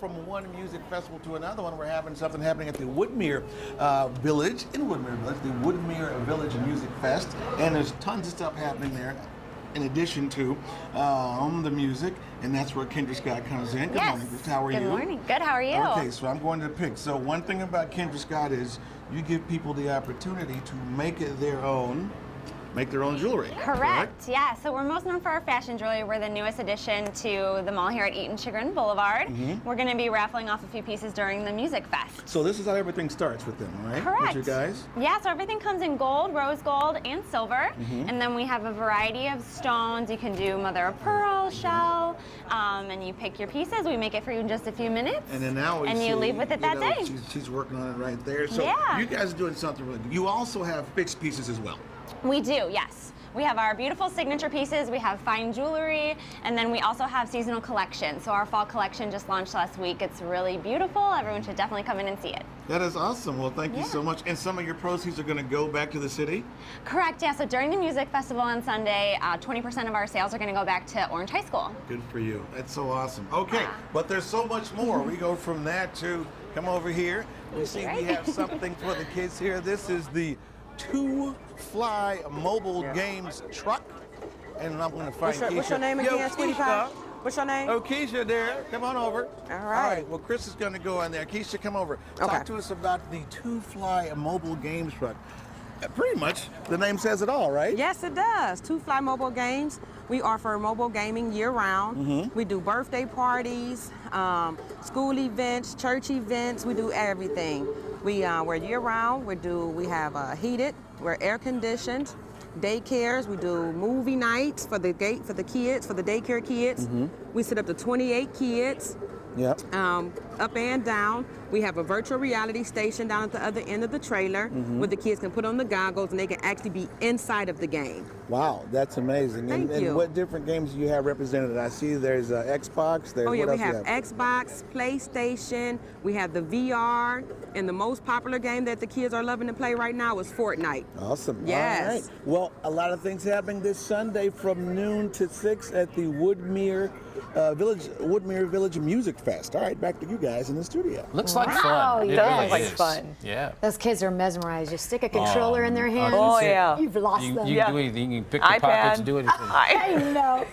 From one music festival to another one, we're having something happening at the Woodmere uh, Village, in Woodmere Village, the Woodmere Village Music Fest. And there's tons of stuff happening there in addition to um, the music, and that's where Kendra Scott comes in. Good yes. morning. How are Good you? morning. Good. How are you? Okay, so I'm going to pick. So one thing about Kendra Scott is you give people the opportunity to make it their own, make their own jewelry. Correct. Yeah. So we're most known for our fashion jewelry. We're the newest addition to the mall here at Eton Chagrin Boulevard. Mm-hmm. We're going to be raffling off a few pieces during the music fest. So this is how everything starts with them, right? Correct. With you guys. Yeah, so everything comes in gold, rose gold, and silver. Mm-hmm. And then we have a variety of stones. You can do mother of pearl, shell, um, and you pick your pieces. We make it for you in just a few minutes. And then now And you see, leave with it you that know, day. She's, she's working on it right there. So Yeah. you guys are doing something really good. You also have fixed pieces as well. We do, yes. We have our beautiful signature pieces, we have fine jewelry, and then we also have seasonal collection. So our fall collection just launched last week. It's really beautiful. Everyone should definitely come in and see it. That is awesome. Well, thank you so much. And some of your proceeds are going to go back to the city. Correct, yeah. So during the music festival on Sunday, uh, 20% of our sales are going to go back to Orange High School. Good for you. That's so awesome. Okay, Yeah. but there's so much more. We go from that to come over here. We see we have something for the kids here. This is the Two Fly Mobile Games truck. And I'm going to find What's your, Keisha. what's your name Yo, again, sweetie pie? Keisha. What's your name? Oh, Keisha there. Come on over. All All right. right. Well, Chris is going to go in there. Keisha, come over. Talk Okay. to us about the Two Fly Mobile Games truck. Uh, Pretty much, the name says it all, right? Yes, it does. Two Fly Mobile Games. We offer mobile gaming year round. Mm-hmm. We do birthday parties, um, school events, church events. We do everything. We uh, we're year round. We do we have uh, heated. We're air conditioned. Daycares. We do movie nights for the gate for the kids for the daycare kids. Mm-hmm. We set up to 28 kids. Yep. um, up and down. We have a virtual reality station down at the other end of the trailer Mm-hmm. where the kids can put on the goggles and they can actually be inside of the game. Wow, that's amazing. Thank and you. what different games do you have represented? I see there's uh, Xbox. There's Oh yeah, we have have? Xbox, PlayStation, we have the VR, and the most popular game that the kids are loving to play right now is Fortnite. Awesome. Yes. Right. Well, a lot of things happening this Sunday from noon to six at the Woodmere uh, Village Woodmere Village Music Fest. All right, back to you guys in the studio. Looks like Wow, fun. It yeah. really Like is. fun. Yeah. Those kids are mesmerized. You stick a controller in their hands. Oh, you- yeah. You've lost You, them. you yeah. can do anything. You can pick the pockets and do anything. I know.